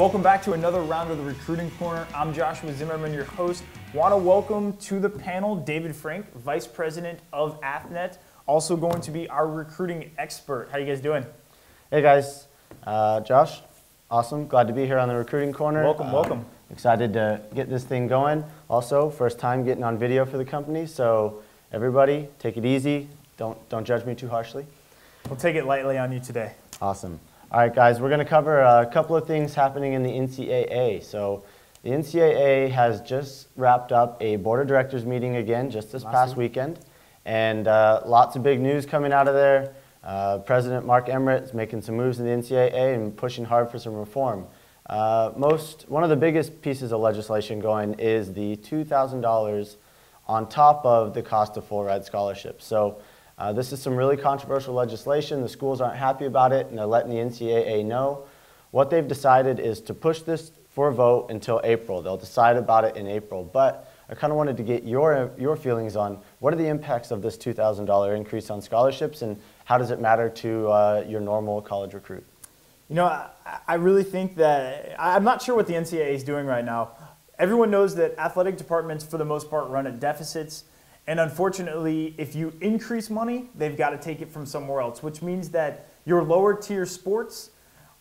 Welcome back to another round of the Recruiting Corner. I'm Joshua Zimmermann, your host. Want to welcome to the panel David Frank, Vice President of Athnet, also going to be our recruiting expert. How you guys doing? Hey guys, uh, Josh, awesome. Glad to be here on the Recruiting Corner. Welcome, Uh, welcome. Excited to get this thing going. Also, first time getting on video for the company, so everybody, take it easy. Don't don't judge me too harshly. We'll take it lightly on you today. Awesome. All right, guys, we're going to cover a couple of things happening in the NCAA. So, the NCAA has just wrapped up a board of directors meeting again just this past weekend, and uh, lots of big news coming out of there. Uh, President Mark Emmert is making some moves in the NCAA and pushing hard for some reform. Uh, most one of the biggest pieces of legislation going is the two thousand dollars on top of the cost of full ride scholarships. So. Uh, this is some really controversial legislation. The schools aren't happy about it, and they're letting the NCAA know. What they've decided is to push this for a vote until April. They'll decide about it in April. But I kind of wanted to get your, your feelings on what are the impacts of this $2,000 increase on scholarships, and how does it matter to uh, your normal college recruit? You know, I, I really think that I'm not sure what the NCAA is doing right now. Everyone knows that athletic departments, for the most part, run at deficits. And unfortunately, if you increase money, they've got to take it from somewhere else, which means that your lower tier sports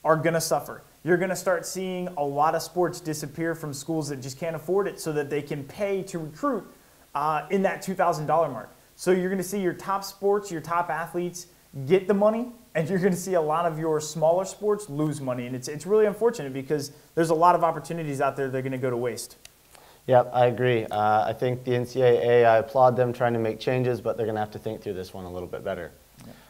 are going to suffer. You're going to start seeing a lot of sports disappear from schools that just can't afford it so that they can pay to recruit uh, in that $2,000 mark. So you're going to see your top sports, your top athletes get the money, and you're going to see a lot of your smaller sports lose money. And it's, it's really unfortunate because there's a lot of opportunities out there that are going to go to waste. Yep, I agree. Uh, I think the NCAA, I applaud them trying to make changes, but they're going to have to think through this one a little bit better.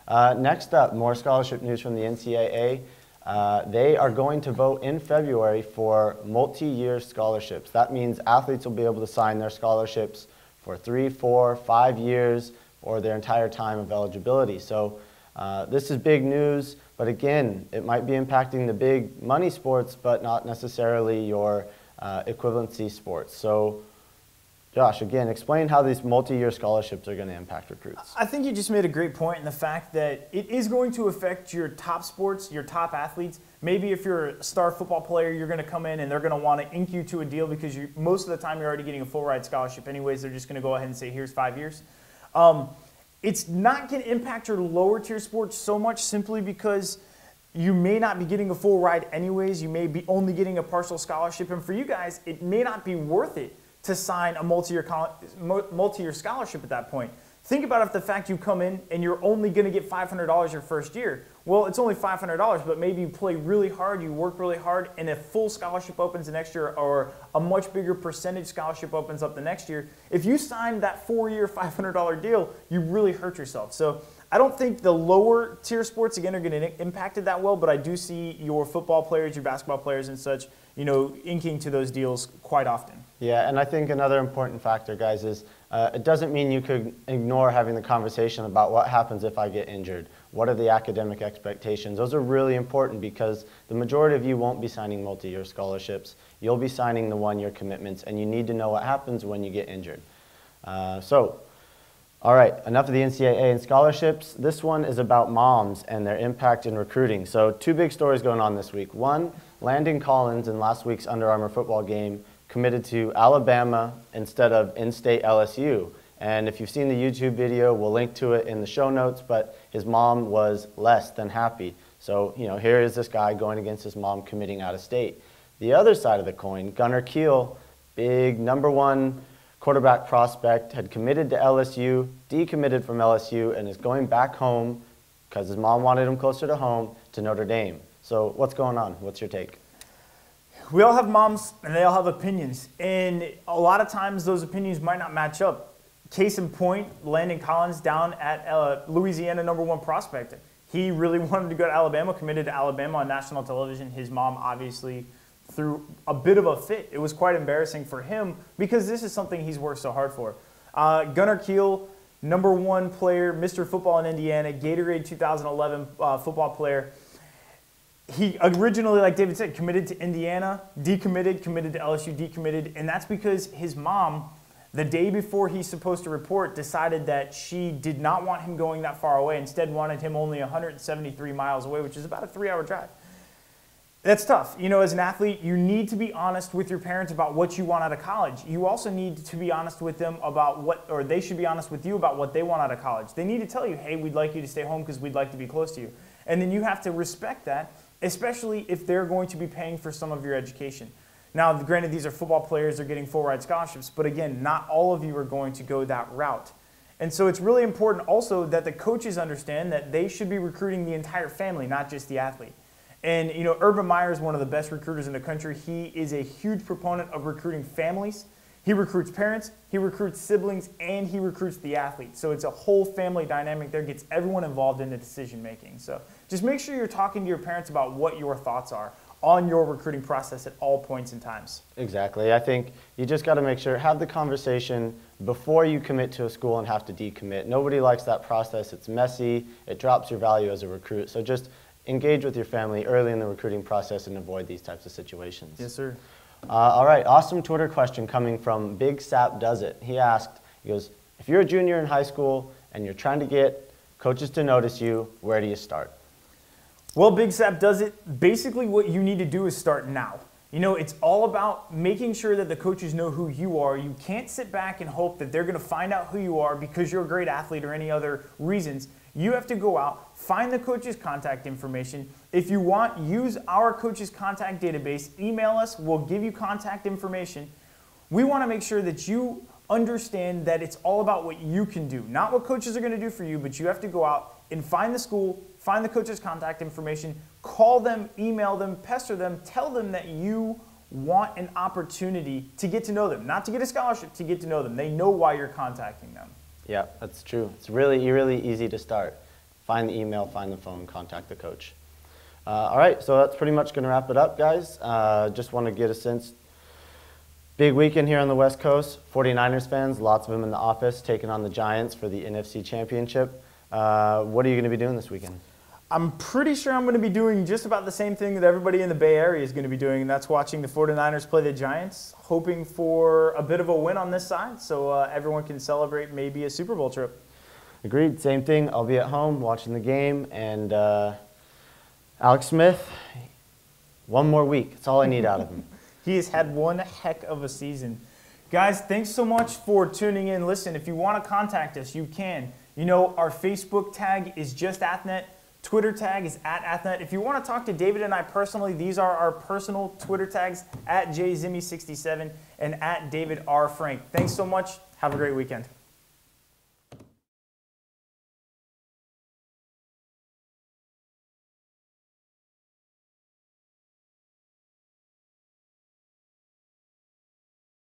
Uh, next up, more scholarship news from the NCAA. Uh, they are going to vote in February for multi-year scholarships. That means athletes will be able to sign their scholarships for three, four, five years or their entire time of eligibility. So uh, this is big news, but again, it might be impacting the big money sports, but not necessarily your uh, equivalency sports. So Josh, again, explain how these multi-year scholarships are going to impact recruits. I think you just made a great point in the fact that it is going to affect your top sports, your top athletes. Maybe if you're a star football player, you're going to come in and they're going to want to ink you to a deal because most of the time you're already getting a full ride scholarship anyways. They're just going to go ahead and say, here's five years. Um, it's not going to impact your lower tier sports so much simply because you may not be getting a full ride anyways. You may be only getting a partial scholarship. And for you guys, it may not be worth it to sign a multi-year, multi-year scholarship at that point. Think about if the fact you come in and you're only going to get $500 your first year. Well, it's only $500, but maybe you play really hard, you work really hard, and a full scholarship opens the next year or a much bigger percentage scholarship opens up the next year. If you sign that four-year $500 deal, you really hurt yourself. So I don't think the lower tier sports, again, are going to impacted that well, but I do see your football players, your basketball players and such, you know, inking to those deals quite often. Yeah, and I think another important factor, guys, is uh, it doesn't mean you could ignore having the conversation about what happens if I get injured. What are the academic expectations? Those are really important because the majority of you won't be signing multi-year scholarships. You'll be signing the one-year commitments, and you need to know what happens when you get injured. Uh, so, all right, enough of the NCAA and scholarships. This one is about moms and their impact in recruiting. So, two big stories going on this week. One, Landon Collins in last week's Under Armour football game committed to Alabama instead of in-state LSU. And if you've seen the YouTube video, we'll link to it in the show notes, but his mom was less than happy. So, you know, here is this guy going against his mom committing out of state. The other side of the coin, Gunner Kiel, big number one quarterback prospect, had committed to LSU, decommitted from LSU, and is going back home because his mom wanted him closer to home to Notre Dame. So what's going on? What's your take? We all have moms and they all have opinions. And a lot of times those opinions might not match up. Case in point, Landon Collins down at uh, Louisiana number one prospect. He really wanted to go to Alabama, committed to Alabama on national television. His mom obviously threw a bit of a fit. It was quite embarrassing for him because this is something he's worked so hard for. Uh, Gunner Kiel, number one player, Mr. Football in Indiana, Gatorade 2011 uh, football player he originally, like David said, committed to Indiana, decommitted, committed to LSU, decommitted, and that's because his mom, the day before he's supposed to report, decided that she did not want him going that far away. Instead, wanted him only 173 miles away, which is about a three-hour drive. That's tough. You know, as an athlete, you need to be honest with your parents about what you want out of college. You also need to be honest with them about what, or they should be honest with you about what they want out of college. They need to tell you, hey, we'd like you to stay home because we'd like to be close to you. And then you have to respect that, especially if they're going to be paying for some of your education. Now, granted, these are football players, they're getting full ride scholarships, but again, not all of you are going to go that route. And so it's really important also that the coaches understand that they should be recruiting the entire family, not just the athlete. And you know, Urban Meyer is one of the best recruiters in the country. He is a huge proponent of recruiting families. He recruits parents, he recruits siblings, and he recruits the athletes. So it's a whole family dynamic there, gets everyone involved in the decision making. So just make sure you're talking to your parents about what your thoughts are on your recruiting process at all points in times. Exactly. I think you just got to make sure, have the conversation before you commit to a school and have to decommit. Nobody likes that process. It's messy. It drops your value as a recruit. So just engage with your family early in the recruiting process and avoid these types of situations. Yes, sir. Uh, all right, awesome Twitter question coming from Big Sap Does It. He asked, he goes, if you're a junior in high school and you're trying to get coaches to notice you, where do you start? Well, Big Sap does it. Basically, what you need to do is start now. You know, it's all about making sure that the coaches know who you are. You can't sit back and hope that they're going to find out who you are because you're a great athlete or any other reasons. You have to go out, find the coach's contact information. If you want, use our coach's contact database. Email us, we'll give you contact information. We want to make sure that you understand that it's all about what you can do, not what coaches are going to do for you, but you have to go out and find the school, find the coach's contact information, call them, email them, pester them, tell them that you want an opportunity to get to know them, not to get a scholarship, to get to know them. They know why you're contacting them. Yeah, that's true. It's really, really easy to start. Find the email, find the phone, contact the coach. Uh, all right, so that's pretty much going to wrap it up, guys. Uh, just want to get a sense. Big weekend here on the West Coast. 49ers fans, lots of them in the office, taking on the Giants for the NFC Championship. Uh, what are you going to be doing this weekend? I'm pretty sure I'm going to be doing just about the same thing that everybody in the Bay Area is going to be doing, and that's watching the 49ers play the Giants, hoping for a bit of a win on this side so uh, everyone can celebrate maybe a Super Bowl trip. Agreed. Same thing. I'll be at home watching the game, and uh, Alex Smith, one more week. That's all I need out of him. he has had one heck of a season. Guys, thanks so much for tuning in. Listen, if you want to contact us, you can. You know, our Facebook tag is just Athnet. Twitter tag is at Athnet. If you want to talk to David and I personally, these are our personal Twitter tags at JZimmey67 and at David R. Frank. Thanks so much. Have a great weekend.